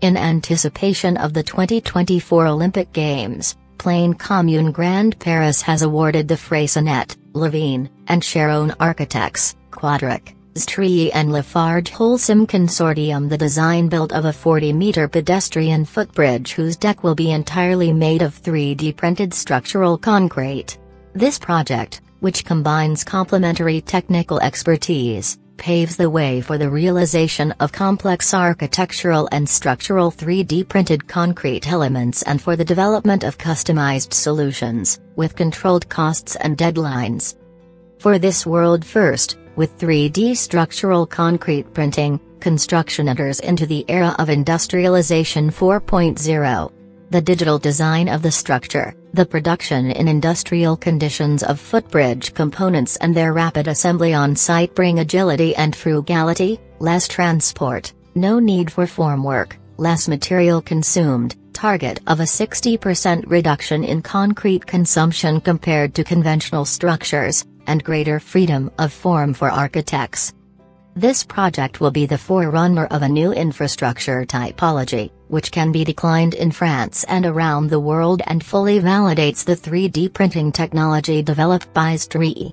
In anticipation of the 2024 Olympic Games, Plaine Commune Grand Paris has awarded the Freyssinet, Lavigne, and Cheron Architects, Quadric, XtreeE and LafargeHolcim Consortium the design build of a 40-meter pedestrian footbridge whose deck will be entirely made of 3D printed structural concrete. This project, which combines complementary technical expertise, paves the way for the realization of complex architectural and structural 3D printed concrete elements and for the development of customized solutions, with controlled costs and deadlines. For this world first, with 3D structural concrete printing, construction enters into the era of industrialization 4.0. The digital design of the structure, the production in industrial conditions of footbridge components and their rapid assembly on site bring agility and frugality, less transport, no need for formwork, less material consumed, target of a 60% reduction in concrete consumption compared to conventional structures, and greater freedom of form for architects. This project will be the forerunner of a new infrastructure typology, which can be declined in France and around the world and fully validates the 3D printing technology developed by XtreeE.